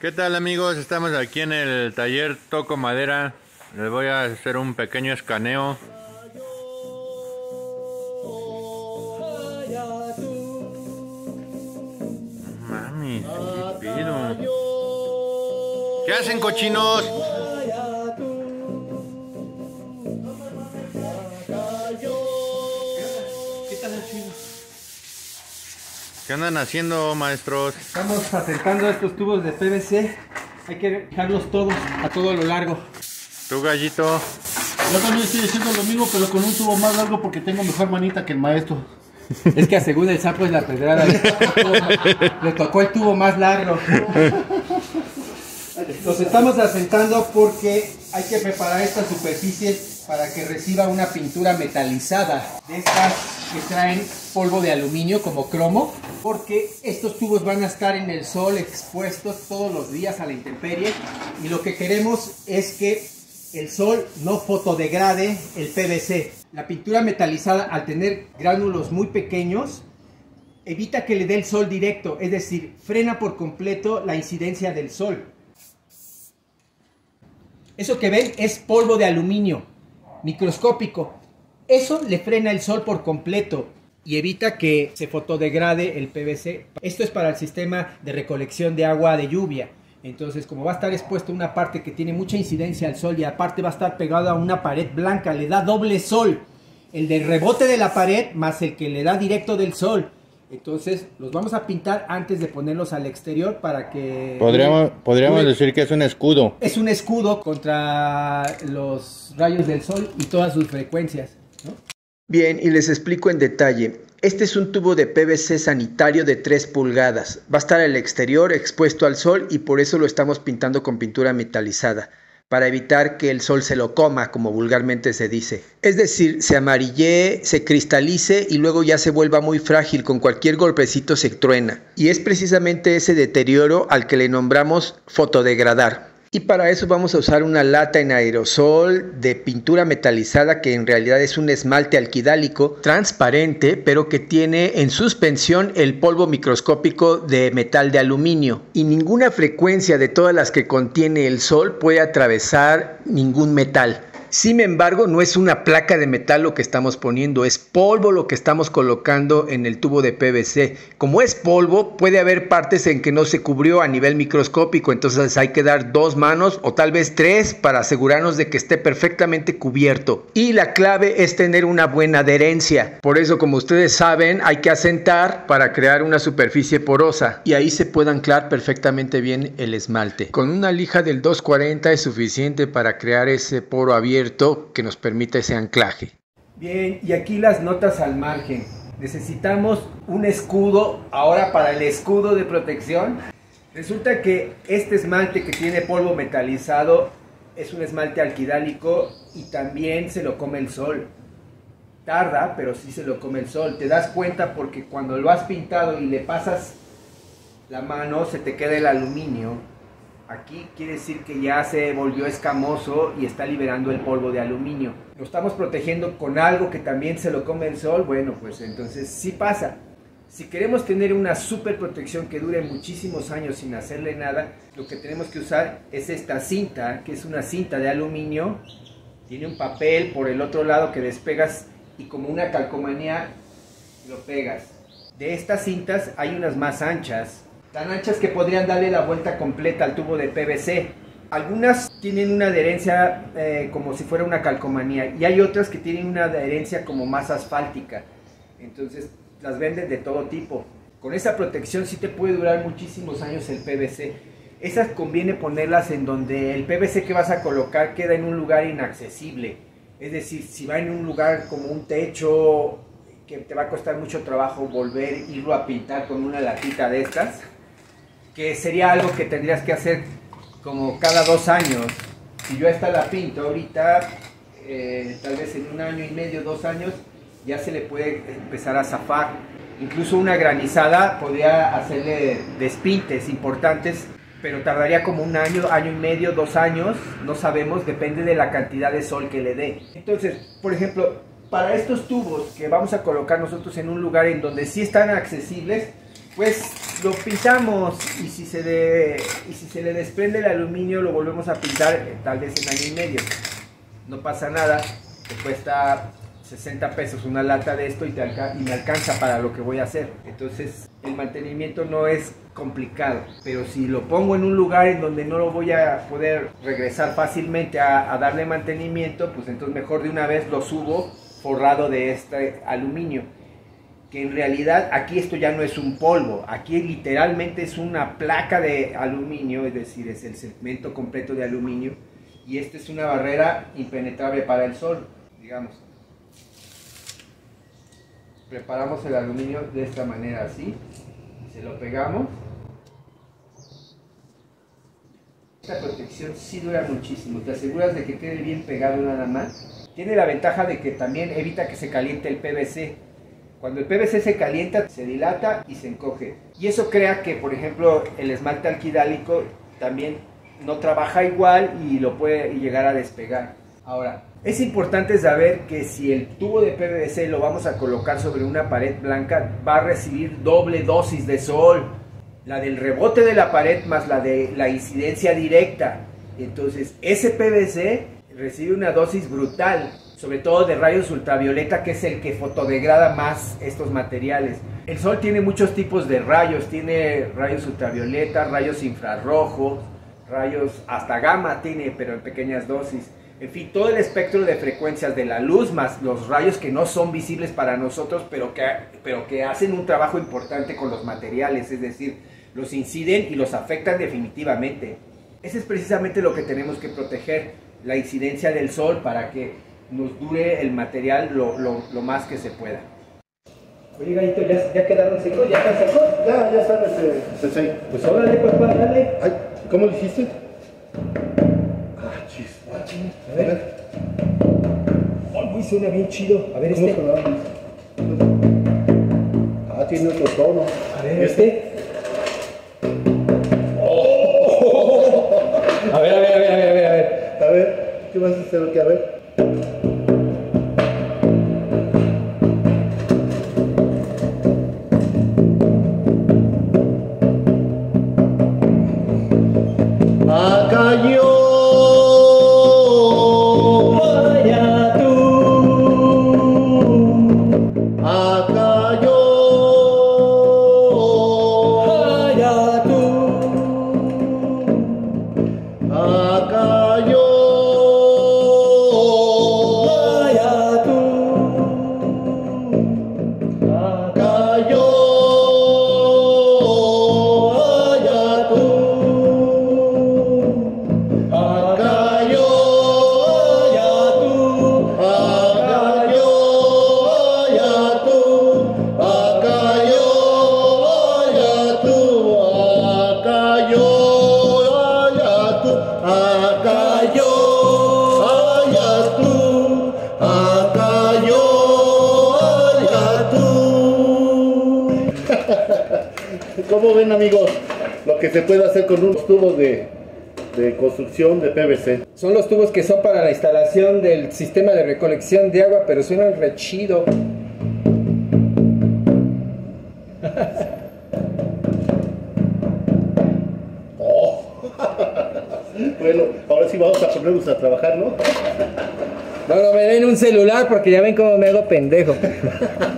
¿Qué tal amigos? Estamos aquí en el taller Toco Madera. Les voy a hacer un pequeño escaneo. Mami, qué pido. ¿Qué hacen cochinos? ¿Qué andan haciendo, maestros? Estamos asentando estos tubos de PVC. Hay que dejarlos todos a todo lo largo. ¿Tu gallito? Yo también estoy haciendo lo mismo, pero con un tubo más largo porque tengo mejor manita que el maestro. Es que según el sapo es la pedrada. Le tocó el tubo más largo. Los estamos asentando porque hay que preparar esta superficie para que reciba una pintura metalizada de estas que traen polvo de aluminio como cromo porque estos tubos van a estar en el sol expuestos todos los días a la intemperie y lo que queremos es que el sol no fotodegrade el PVC. La pintura metalizada al tener gránulos muy pequeños evita que le dé el sol directo, es decir, frena por completo la incidencia del sol. Eso que ven es polvo de aluminio microscópico. Eso le frena el sol por completo y evita que se fotodegrade el PVC. Esto es para el sistema de recolección de agua de lluvia. Entonces, como va a estar expuesto a una parte que tiene mucha incidencia al sol y aparte va a estar pegado a una pared blanca, le da doble sol. El del rebote de la pared más el que le da directo del sol. Entonces, los vamos a pintar antes de ponerlos al exterior para que... Podríamos, podríamos decir que es un escudo. Es un escudo contra los rayos del sol y todas sus frecuencias. Bien, y les explico en detalle. Este es un tubo de PVC sanitario de 3 pulgadas. Va a estar al exterior expuesto al sol y por eso lo estamos pintando con pintura metalizada, para evitar que el sol se lo coma, como vulgarmente se dice. Es decir, se amarille, se cristalice y luego ya se vuelva muy frágil, con cualquier golpecito se truena. Y es precisamente ese deterioro al que le nombramos fotodegradar. Y para eso vamos a usar una lata en aerosol de pintura metalizada que en realidad es un esmalte alquidálico transparente pero que tiene en suspensión el polvo microscópico de metal de aluminio. Y ninguna frecuencia de todas las que contiene el sol puede atravesar ningún metal. Sin embargo, no es una placa de metal lo que estamos poniendo, es polvo lo que estamos colocando en el tubo de PVC. Como es polvo, puede haber partes en que no se cubrió a nivel microscópico, entonces hay que dar dos manos o tal vez tres para asegurarnos de que esté perfectamente cubierto. Y la clave es tener una buena adherencia. Por eso, como ustedes saben, hay que asentar para crear una superficie porosa y ahí se puede anclar perfectamente bien el esmalte. Con una lija del 240 es suficiente para crear ese poro abierto que nos permita ese anclaje. Bien, y aquí las notas al margen. Necesitamos un escudo ahora para el escudo de protección. Resulta que este esmalte que tiene polvo metalizado es un esmalte alquidálico y también se lo come el sol. Tarda, pero sí se lo come el sol. Te das cuenta porque cuando lo has pintado y le pasas la mano se te queda el aluminio Aquí quiere decir que ya se volvió escamoso y está liberando el polvo de aluminio. Lo estamos protegiendo con algo que también se lo come el sol. Bueno, pues entonces sí pasa. Si queremos tener una super protección que dure muchísimos años sin hacerle nada, lo que tenemos que usar es esta cinta, que es una cinta de aluminio. Tiene un papel por el otro lado que despegas y como una calcomanía lo pegas. De estas cintas hay unas más anchas tan anchas que podrían darle la vuelta completa al tubo de PVC. Algunas tienen una adherencia eh, como si fuera una calcomanía y hay otras que tienen una adherencia como más asfáltica. Entonces las venden de todo tipo. Con esa protección sí te puede durar muchísimos años el PVC. Esas conviene ponerlas en donde el PVC que vas a colocar queda en un lugar inaccesible. Es decir, si va en un lugar como un techo que te va a costar mucho trabajo volver irlo a pintar con una latita de estas, que sería algo que tendrías que hacer como cada dos años. Si yo esta la pinto ahorita, eh, tal vez en un año y medio, dos años, ya se le puede empezar a zafar. Incluso una granizada podría hacerle despintes importantes, pero tardaría como un año, año y medio, dos años, no sabemos, depende de la cantidad de sol que le dé. Entonces, por ejemplo, para estos tubos que vamos a colocar nosotros en un lugar en donde sí están accesibles, Pues lo pintamos y si se, y si se le desprende el aluminio lo volvemos a pintar eh, tal vez en año y medio. No pasa nada, te cuesta 60 pesos una lata de esto y, te y me alcanza para lo que voy a hacer. Entonces el mantenimiento no es complicado, pero si lo pongo en un lugar en donde no lo voy a poder regresar fácilmente a, a darle mantenimiento, pues entonces mejor de una vez lo subo forrado de este aluminio. Que en realidad aquí esto ya no es un polvo, aquí literalmente es una placa de aluminio, es decir, es el segmento completo de aluminio y esta es una barrera impenetrable para el sol, digamos. Preparamos el aluminio de esta manera así se lo pegamos. Esta protección sí dura muchísimo te aseguras de que quede bien pegado nada más tiene la ventaja de que también evita que se caliente el PVC cuando el PVC se calienta se dilata y se encoge y eso crea que por ejemplo el esmalte alquidálico también no trabaja igual y lo puede llegar a despegar ahora es importante saber que si el tubo de PVC lo vamos a colocar sobre una pared blanca, va a recibir doble dosis de sol. La del rebote de la pared más la de la incidencia directa. Entonces, ese PVC recibe una dosis brutal, sobre todo de rayos ultravioleta, que es el que fotodegrada más estos materiales. El sol tiene muchos tipos de rayos, tiene rayos ultravioleta, rayos infrarrojos, rayos hasta gamma tiene, pero en pequeñas dosis. En fin, todo el espectro de frecuencias de la luz más los rayos que no son visibles para nosotros, pero que, pero que hacen un trabajo importante con los materiales, es decir, los inciden y los afectan definitivamente. Ese es precisamente lo que tenemos que proteger, la incidencia del sol para que nos dure el material lo, lo, lo más que se pueda. Oye, Gallito, ¿ya, ya quedaron secos? ¿Ya están secos? Ya, ya sabes, eh, Sensei. Pues órale, papá, dale. Ay, ¿cómo lo hiciste? Ah, chis. A ver. Uy, suena bien chido. A ver ¿Cómo este. sonaba? Ah, tiene otro tono. A ver este. A ver, a ver, a ver, a ver, a ver, a ver. A ver, ¿qué vas a hacer? aquí? A ver. ¿Cómo ven amigos? Lo que se puede hacer con unos tubos de, de construcción de PVC. Son los tubos que son para la instalación del sistema de recolección de agua, pero suenan re chido. Bueno, ahora sí vamos a ponernos a trabajar, ¿no? No, no me den un celular porque ya ven cómo me hago pendejo.